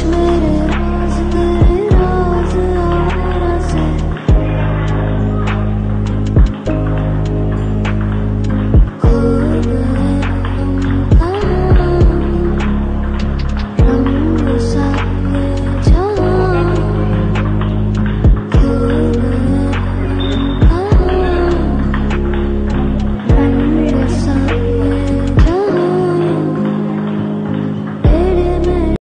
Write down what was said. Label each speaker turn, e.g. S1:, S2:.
S1: touch me.